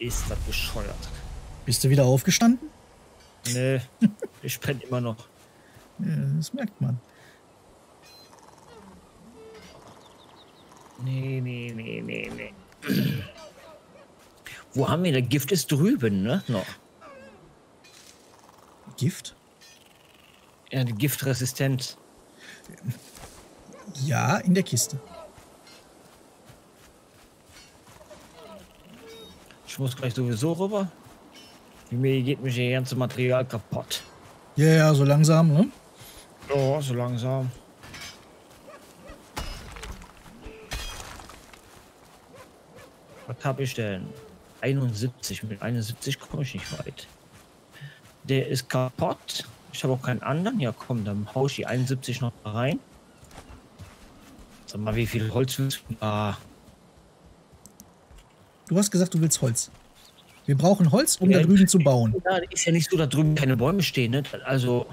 Ist das bescheuert. Bist du wieder aufgestanden? Nee, ich penne immer noch. Ja, das merkt man. Nee, nee, nee, nee, nee. Wo haben wir? Der Gift ist drüben, ne? Noch. Gift? Ja, die Giftresistenz. Ja, in der Kiste. Muss gleich sowieso rüber. Mir geht mich hier ganze Material kaputt. Ja, ja, so langsam, ne? Ja, so langsam. Was habe ich denn? 71. Mit 71 komme ich nicht weit. Der ist kaputt. Ich habe auch keinen anderen. Ja, komm, dann hau ich die 71 noch rein. Sag mal, wie viel Holz willst du? Ah. Du hast gesagt, du willst Holz. Wir brauchen Holz, um ja, da drüben zu bauen. Ja, ist ja nicht so, da drüben keine Bäume stehen, ne? Also.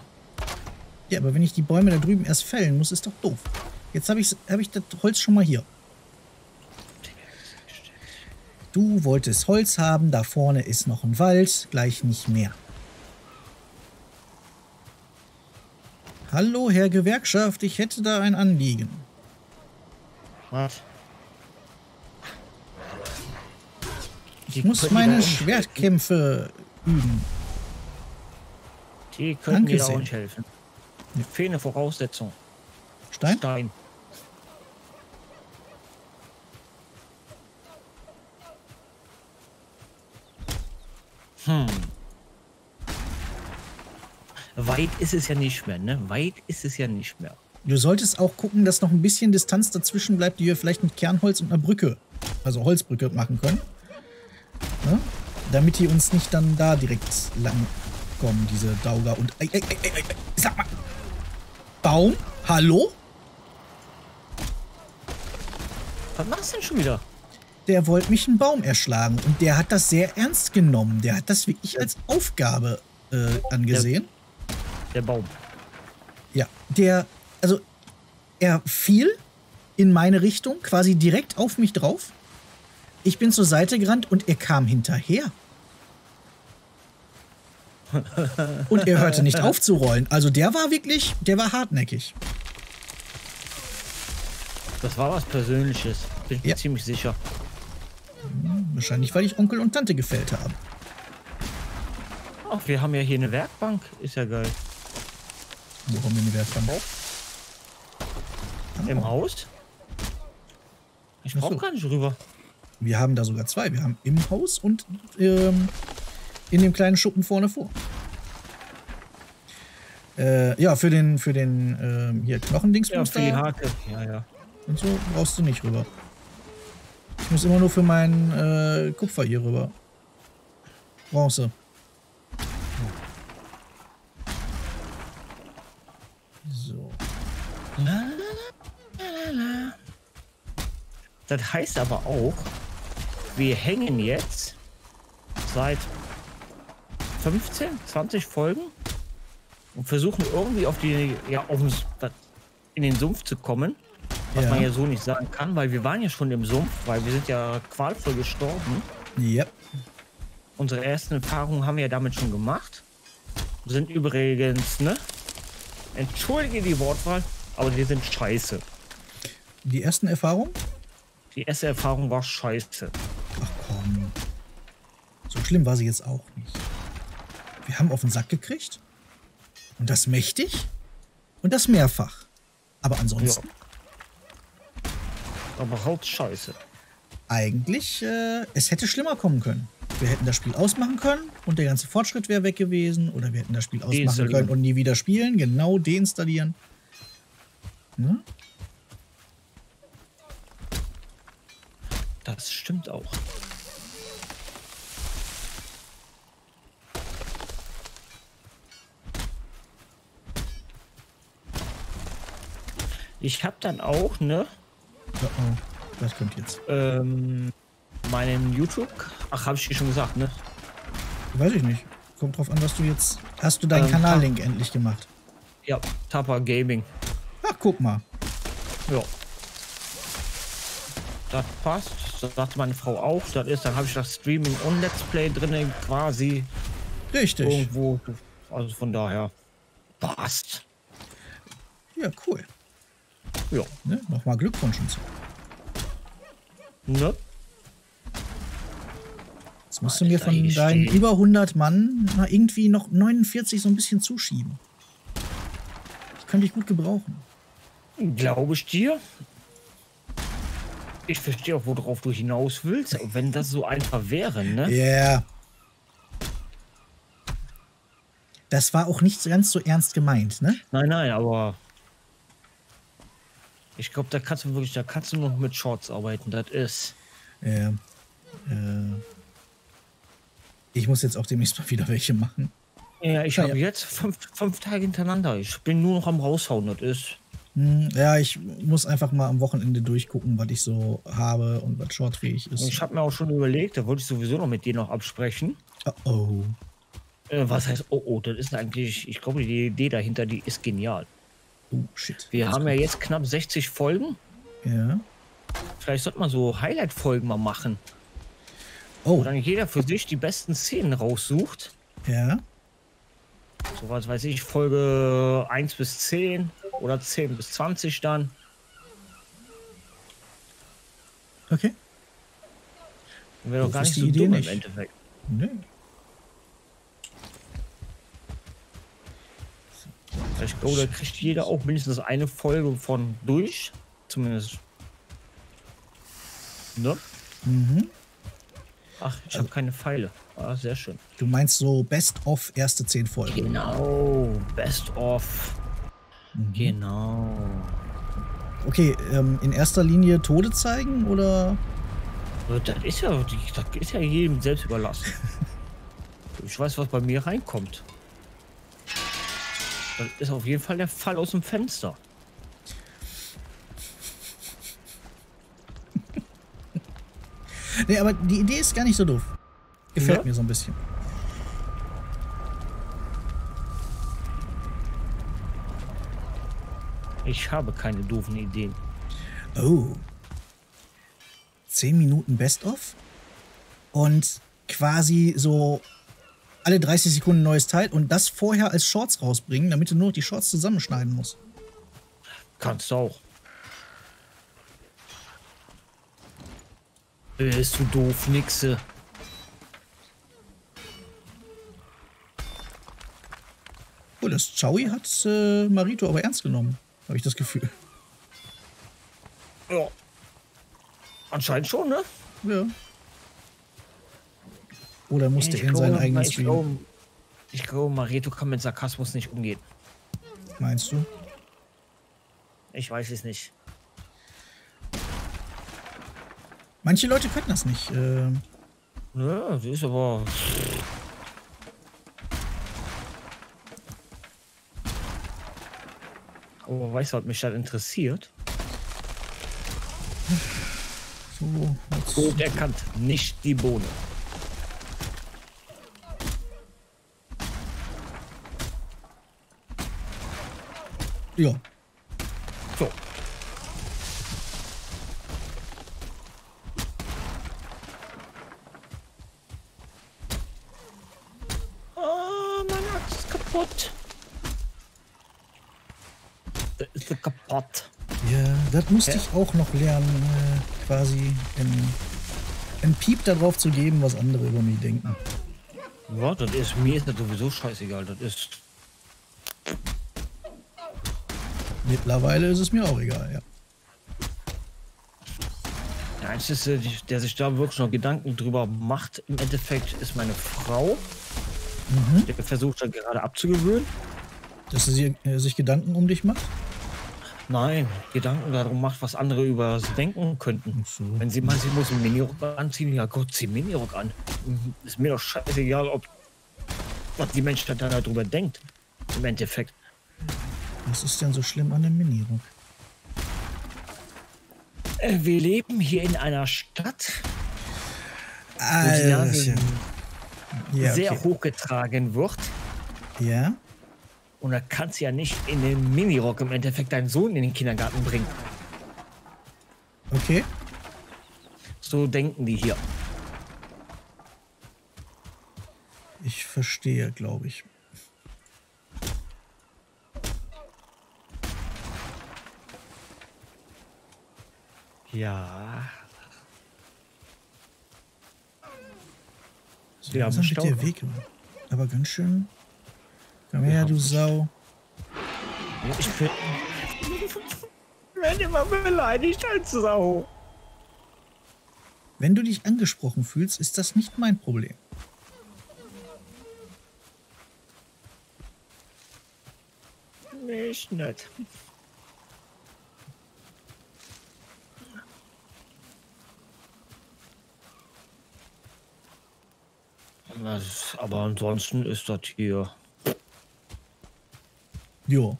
Ja, aber wenn ich die Bäume da drüben erst fällen muss, ist doch doof. Jetzt habe ich, hab ich das Holz schon mal hier. Du wolltest Holz haben, da vorne ist noch ein Wald, gleich nicht mehr. Hallo, Herr Gewerkschaft, ich hätte da ein Anliegen. Was? Ich muss meine Schwertkämpfe üben. Die können mir auch nicht helfen. Mir fehlt eine Voraussetzung. Stein? Stein. Hm. Weit ist es ja nicht mehr, ne? Weit ist es ja nicht mehr. Du solltest auch gucken, dass noch ein bisschen Distanz dazwischen bleibt, die wir vielleicht mit Kernholz und einer Brücke, also Holzbrücke machen können. Damit die uns nicht dann da direkt lang kommen, diese Dauger und... Ey, ey, ey, ey, sag mal! Baum? Hallo? Was machst du denn schon wieder? der wollte mich einen Baum erschlagen. Und der hat das sehr ernst genommen. Der hat das wirklich als Aufgabe äh, angesehen. Der, der Baum. Ja, der, also er fiel in meine Richtung, quasi direkt auf mich drauf. Ich bin zur Seite gerannt und er kam hinterher. Und er hörte nicht auf zu rollen. Also der war wirklich, der war hartnäckig. Das war was Persönliches. Bin ich ja. ziemlich sicher. Wahrscheinlich, weil ich Onkel und Tante gefällt habe. Ach, wir haben ja hier eine Werkbank. Ist ja geil. Wo haben wir eine Werkbank? Oh. Im Haus? Ich brauche so. gar nicht rüber. Wir haben da sogar zwei. Wir haben im Haus und ähm, in dem kleinen Schuppen vorne vor. Äh, ja, für den, für den ähm, hier Knochendingsbums. Ja, für die Hake. Ja, ja. Und so brauchst du nicht rüber. Ich muss immer nur für meinen äh, Kupfer hier rüber. Bronze. So. Das heißt aber auch, wir hängen jetzt seit 15, 20 Folgen und versuchen irgendwie auf die, ja, auf in den Sumpf zu kommen. Was ja. man ja so nicht sagen kann, weil wir waren ja schon im Sumpf, weil wir sind ja qualvoll gestorben. Ja. Unsere ersten Erfahrungen haben wir ja damit schon gemacht. Wir sind übrigens, ne? Entschuldige die Wortwahl, aber wir sind scheiße. Die ersten Erfahrungen? Die erste Erfahrung war scheiße. Schlimm war sie jetzt auch nicht. Wir haben auf den Sack gekriegt. Und das mächtig. Und das mehrfach. Aber ansonsten. Ja. Aber halt scheiße. Eigentlich, äh, es hätte schlimmer kommen können. Wir hätten das Spiel ausmachen können und der ganze Fortschritt wäre weg gewesen. Oder wir hätten das Spiel ausmachen können und nie wieder spielen. Genau, deinstallieren. Ne? Das stimmt auch. Ich habe dann auch, ne? Oh, oh. Das kommt jetzt. Ähm, meinen YouTube. Ach, habe ich dir schon gesagt, ne? Weiß ich nicht. Kommt drauf an, was du jetzt. Hast du deinen ähm, Kanallink endlich gemacht? Ja, Tapa Gaming. Ach, guck mal. Ja. das passt. Das sagte meine Frau auch. Das ist, dann habe ich das Streaming und Let's Play drin quasi Richtig. irgendwo. Also von daher passt. Ja, cool. Ja. Ne? Nochmal Glückwunsch und so. Ne? Jetzt musst du mir von ich deinen steh- über 100 Mann mal irgendwie noch 49 so ein bisschen zuschieben. Ich könnte dich gut gebrauchen. Glaube ich dir. Ich verstehe auch, worauf du hinaus willst. Wenn das so einfach wäre, ne? Ja. Yeah. Das war auch nicht ganz so ernst gemeint, ne? Nein, nein, aber ich glaube, da kannst du wirklich, da kannst du noch mit Shorts arbeiten. Das ist. Ja. Äh, ich muss jetzt auch demnächst mal wieder welche machen. Ja, ich Ja, habe ja. jetzt fünf, fünf Tage hintereinander. Ich bin nur noch am raushauen. Das ist. Hm, ja, ich muss einfach mal am Wochenende durchgucken, was ich so habe und was shortfähig ist. Ich habe mir auch schon überlegt, da wollte ich sowieso noch mit dir noch absprechen. Oh, oh. Äh, was heißt, oh, oh, das ist eigentlich, ich glaube, die Idee dahinter, die ist genial. Oh, shit. Wir Das haben ja jetzt knapp 60 Folgen. Ja. Vielleicht sollte man so Highlight-Folgen mal machen, Oh, wo dann jeder für sich die besten Szenen raussucht. ja. So was weiß ich, Folge 1 bis 10 oder 10 bis 20 dann. Okay. Wäre doch gar nicht die so Idee dumm nicht. im Endeffekt. Nee. Ich glaube, da kriegt jeder auch mindestens eine Folge von durch. Zumindest. Ne? Mhm. Ach, ich habe keine Pfeile. Ah, sehr schön. Du meinst so Best of erste 10 Folgen. Genau. Best of. Genau. Okay, ähm, in erster Linie Tode zeigen oder? Das ist ja, das ist ja jedem selbst überlassen. Ich weiß, was bei mir reinkommt. Das ist auf jeden Fall der Fall aus dem Fenster. Nee, aber die Idee ist gar nicht so doof. Gefällt Ja? mir so ein bisschen. Ich habe keine doofen Ideen. Oh. 10 Minuten Best of? Und quasi so alle 30 Sekunden ein neues Teil und das vorher als Shorts rausbringen, damit du nur noch die Shorts zusammenschneiden musst. Kannst du auch. Bist du doof, Nixe. Oh, das Chowi hat äh, Marito aber ernst genommen, habe ich das Gefühl. Ja. Anscheinend schon, ne? Ja. Oder musste Ich er in seinen eigenen ich glaube, ich glaube, Mareto kann mit Sarkasmus nicht umgehen. Meinst du? Ich weiß es nicht. Manche Leute können das nicht. Äh, Ja, das ist aber. Aber weißt du, was mich das interessiert? so, jetzt, Gut erkannt, nicht die Bohne. Ja. So. Ah, meine Axt ist kaputt. Da ist sie kaputt. Ja, das musste Ja. ich auch noch lernen, äh, quasi ein, ein Piep darauf zu geben, was andere über mich denken. Ja, das ist, mir ist das sowieso scheißegal. Das ist. Mittlerweile ist es mir auch egal, ja. Der Einzige, der sich da wirklich noch Gedanken drüber macht, im Endeffekt, ist meine Frau. Der versucht da gerade abzugewöhnen. Dass sie sich, äh, sich Gedanken um dich macht. Nein, Gedanken darum macht, was andere über sie denken könnten. So. Wenn sie mal, sie muss einen Minirock anziehen, ja Gott, zieh einen Minirock an. Ist mir doch scheißegal, ob was die Menschheit dann darüber denkt. Im Endeffekt. Was ist denn so schlimm an dem Minirock? Äh, Wir leben hier in einer Stadt, wo die. Nase Ja, sehr okay. hochgetragen wird. Ja? Und da kannst du ja nicht in den Minirock im Endeffekt deinen Sohn in den Kindergarten bringen. Okay. So denken die hier. Ich verstehe, glaube ich. Ja. So Wir haben langsam wird Stau. der Weg. Aber ganz schön. Komm her, du Sau. Ich bin. werde immer beleidigt als Sau. Wenn du dich angesprochen fühlst, ist das nicht mein Problem. Nicht nett. Aber ansonsten ist das hier. Jo.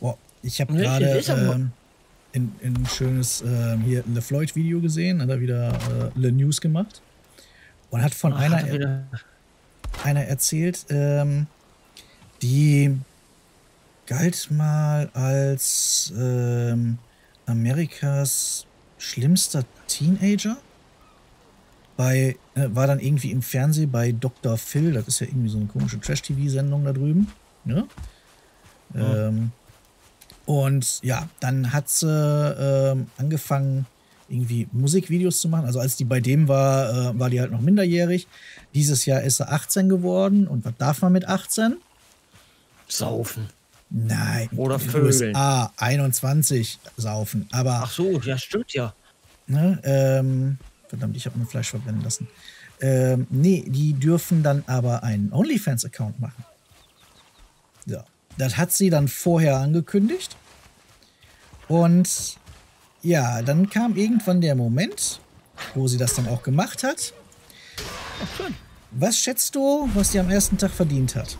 Boah, ich habe Nee, gerade ist aber- ähm, ein, schönes ähm, hier Le Floyd Video gesehen, hat er wieder äh, Le News gemacht und hat von Ach, einer hat er einer erzählt, ähm, die galt mal als ähm, Amerikas schlimmster Teenager. Bei, äh, war dann irgendwie im Fernsehen bei Dr. Phil, das ist ja irgendwie so eine komische Trash-TV-Sendung da drüben. Ne? Ähm, und ja, dann hat sie ähm, angefangen, irgendwie Musikvideos zu machen. Also als die bei dem war, äh, war die halt noch minderjährig. Dieses Jahr ist sie 18 geworden. Und was darf man mit 18? Saufen. Nein. Oder Vögeln. USA 21 saufen. Aber Ach so, ja, stimmt ja. Ne, ähm, verdammt, ich habe mein Fleisch verbrennen lassen. Ähm, nee, die dürfen dann aber einen OnlyFans-Account machen. Ja. Das hat sie dann vorher angekündigt. Und ja, dann kam irgendwann der Moment, wo sie das dann auch gemacht hat. Ach, schön. Was schätzt du, was die am ersten Tag verdient hat?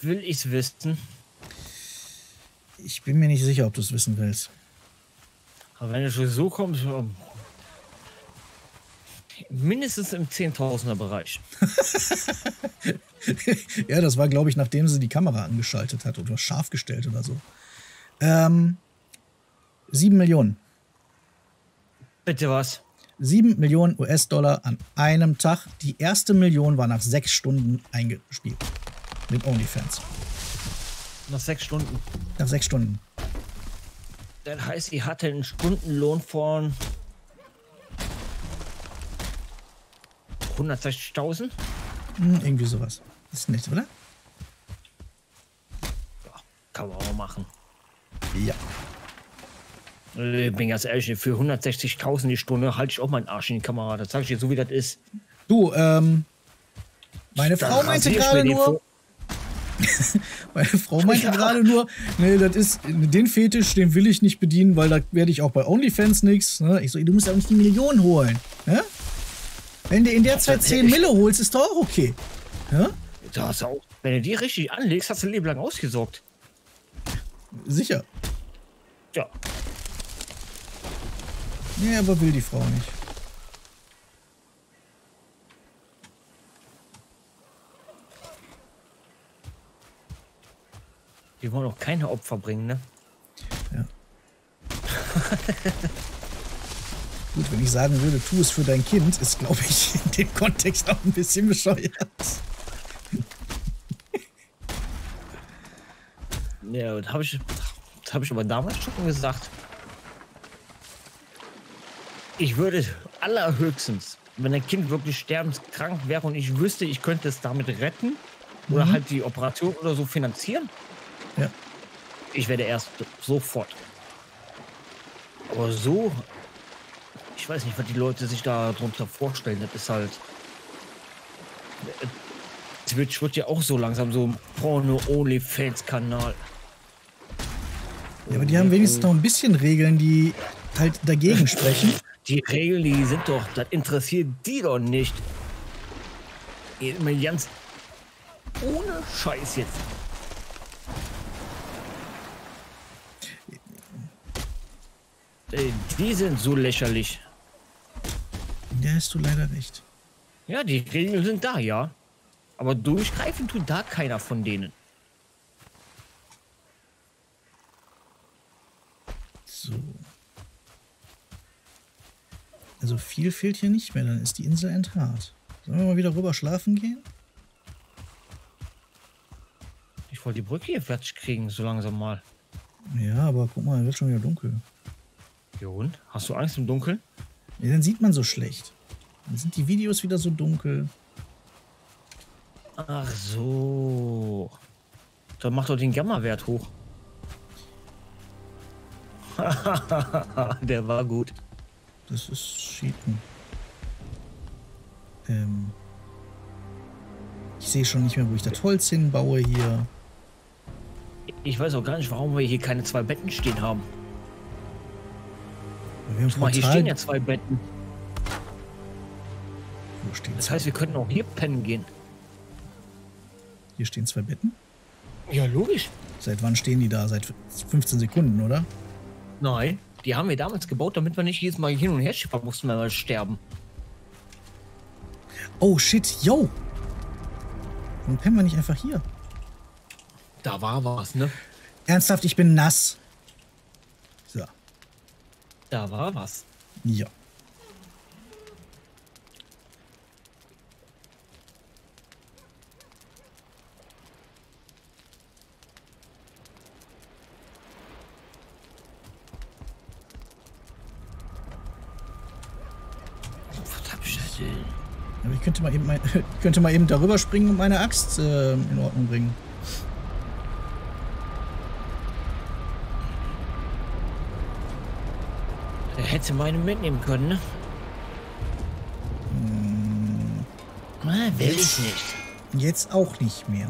Will ich's wissen? Ich bin mir nicht sicher, ob du es wissen willst. Aber wenn du schon so kommst, mindestens im Zehntausender Bereich. ja, das war, glaube ich, nachdem sie die Kamera angeschaltet hat oder scharf gestellt oder so. Ähm, sieben Millionen. Bitte was? 7 Millionen US-Dollar an einem Tag. Die erste Million war nach sechs Stunden eingespielt. Mit OnlyFans. Nach sechs Stunden. Nach sechs Stunden. Das heißt, ihr hatte einen Stundenlohn von 160.000? Hm, irgendwie sowas. Ist nett, oder? Ja, kann man auch machen. Ja. Ich bin ganz ehrlich, für 160.000 die Stunde halte ich auch meinen Arsch in die Kamera. Das sage ich dir so, wie das ist. Du, ähm, meine Frau meinte gerade nur, meine Frau meinte Ja. gerade nur, nee, das ist, den Fetisch, den will ich nicht bedienen, weil da werde ich auch bei OnlyFans nichts. Ne? Ich so, du musst ja auch nicht die Millionen holen. Ne? Wenn du in der Zeit 10 ich- Mille holst, ist doch auch okay. Ja? Da hast du auch, wenn du die richtig anlegst, hast du Leben lang ausgesorgt. Sicher. Ja. Nee, aber will die Frau nicht. Die wollen auch keine Opfer bringen, ne? Ja. Gut, wenn ich sagen würde, tu es für dein Kind, ist, glaube ich, in dem Kontext auch ein bisschen bescheuert. Ja, das habe ich, das hab ich aber damals schon gesagt. Ich würde allerhöchstens, wenn ein Kind wirklich sterbenskrank wäre und ich wüsste, ich könnte es damit retten oder Mhm. halt die Operation oder so finanzieren, Ja. ich werde erst sofort. Aber so, ich weiß nicht, was die Leute sich da drunter vorstellen. Das ist halt. Twitch wird ja auch so langsam so ein Porno-Only-Fans-Kanal. ja. Aber die haben wenigstens noch ein bisschen Regeln, die halt dagegen sprechen. Die Regeln, die sind doch, das interessiert die doch nicht. Mir ganz ohne Scheiß jetzt. Äh, Die sind so lächerlich. Da hast du leider recht. Ja, die Regeln sind da, ja. Aber durchgreifen tut da keiner von denen. So. Also viel fehlt hier nicht mehr, dann ist die Insel enthaart. Sollen wir mal wieder rüber schlafen gehen? Ich wollte die Brücke hier fertig kriegen, so langsam mal. Ja, aber guck mal, wird schon wieder dunkel. Ja und? Hast du Angst im Dunkeln? Ja, dann sieht man so schlecht. Dann sind die Videos wieder so dunkel. Ach so. Dann mach doch den Gamma-Wert hoch. Der war gut. Das ist Cheaten. Ähm. Ich sehe schon nicht mehr, wo ich das Holz hinbaue hier. Ich weiß auch gar nicht, warum wir hier keine zwei Betten stehen haben. Wir haben Guck mal, hier stehen ja zwei Betten. Wo stehen Das heißt, wir könnten auch hier pennen gehen. Hier stehen zwei Betten. Ja, logisch. Seit wann stehen die da? Seit 15 Sekunden, oder? Nein, die haben wir damals gebaut, damit wir nicht jedes Mal hin und her schippern mussten, wenn wir sterben. Oh shit, yo! Warum pennen wir nicht einfach hier? Da war was, ne? Ernsthaft, ich bin nass. Da war was. ja. Ich denn? Aber ich könnte mal eben, mein, ich könnte mal eben darüber springen und meine Axt äh, in Ordnung bringen. Hätte meine mitnehmen können, ne? Ah, will ich nicht. Jetzt auch nicht mehr.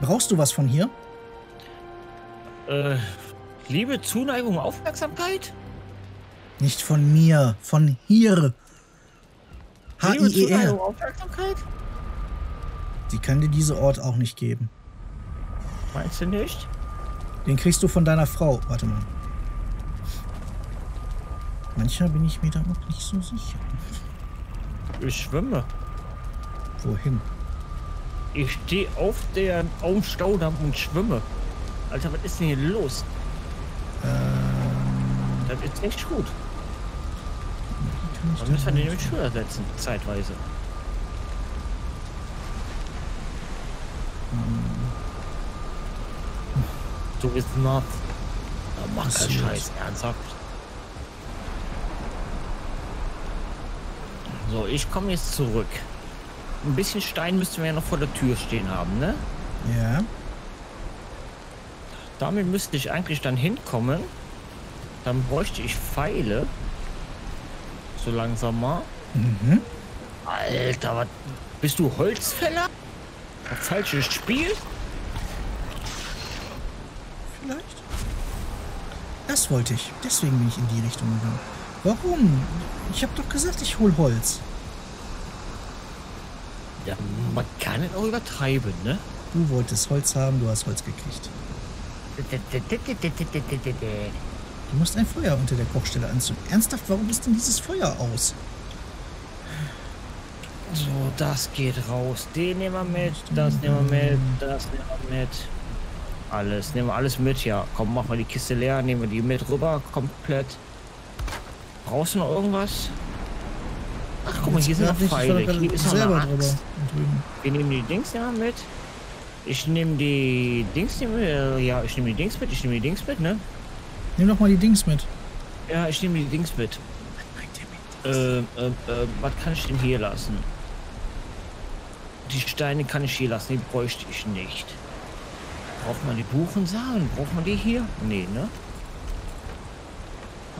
Brauchst du was von hier? Äh, Liebe, Zuneigung, Aufmerksamkeit? Nicht von mir, von hier. Liebe, Zuneigung, H-I-E-R. Aufmerksamkeit? Die kann dir dieser Ort auch nicht geben. Meinst du nicht? Den kriegst du von deiner Frau. Warte mal. Manchmal bin ich mir da noch nicht so sicher. Ich schwimme. Wohin? Ich stehe auf dem Staudamm und schwimme. Alter, was ist denn hier los? Ähm, Das ist echt gut. Dann müssen wir den mit Schuhe ersetzen, zeitweise. Du bist not. Da mach Was keinen ist Scheiß, ernsthaft. So, ich komme jetzt zurück. Ein bisschen Stein müssten wir ja noch vor der Tür stehen haben, ne? Ja. Damit müsste ich eigentlich dann hinkommen. Dann bräuchte ich Pfeile. So langsam mal. Mhm. Alter, was? Bist du Holzfäller? Ein falsches Spiel? Vielleicht. Das wollte ich. Deswegen bin ich in die Richtung gegangen. Warum? Ich habe doch gesagt, ich hol Holz. Ja, man kann es auch übertreiben, ne? Du wolltest Holz haben, du hast Holz gekriegt. Du musst ein Feuer unter der Kochstelle anzünden. Ernsthaft, warum ist denn dieses Feuer aus? So, das geht raus. Den nehmen wir mit, das nehmen wir mit, das nehmen wir mit. Alles, nehmen wir alles mit, ja. Komm, machen wir die Kiste leer, nehmen wir die mit rüber, komplett. Brauchst du noch irgendwas? Ach, guck mal, hier sind noch Pfeile. Hier ist noch eine. Axt. Wir nehmen die Dings ja mit. Ich nehme die Dings, wir, ja, ich nehme die Dings mit, ich nehme die Dings mit, ne? Nimm doch mal die Dings mit. Ja, ich nehme die Dings mit. Mit? Ähm, ähm, ähm, was kann ich denn hier lassen? Die Steine kann ich hier lassen, die bräuchte ich nicht. Braucht man die Buchensamen? Braucht man die hier? Nee, ne?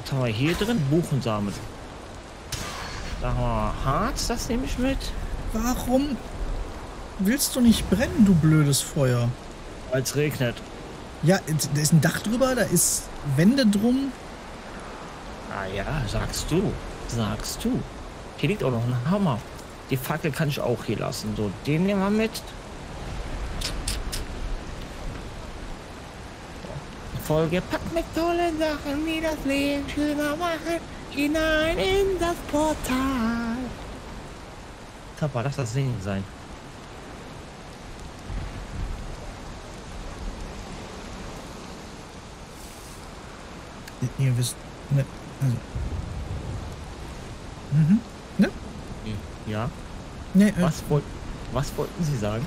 Was haben wir hier drin? Buchensamen. Da haben wir Harz, das nehme ich mit. Warum willst du nicht brennen, du blödes Feuer? Weil es regnet. Ja, da ist ein Dach drüber, da ist Wände drum. Ah ja, sagst du. Sagst du. Hier liegt auch noch ein Hammer. Die Fackel kann ich auch hier lassen. So, den nehmen wir mit. Vollgepackt mit tollen Sachen, die das Leben schöner machen. Hinein in das Portal. Kappa, lass das Singen sein. Ihr wisst, ne, also. Mhm. Ne? Ja. Ne, was, äh, wollt, was wollten Sie sagen?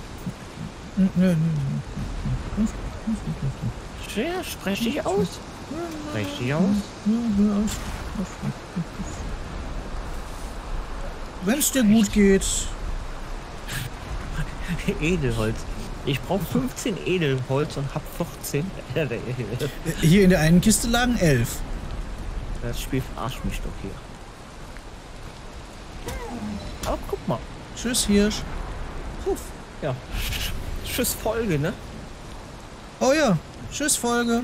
ne, ne, ne, ja, sprech dich aus. Sprech dich aus. Wenn es dir gut geht. Edelholz. Ich brauche 15 Edelholz und hab 14. Hier in der einen Kiste lagen elf. Das Spiel verarscht mich doch hier. Aber guck mal. Tschüss, Hirsch. Puff. Ja. Tschüss Folge, ne? Oh ja. Tschüss, Folge.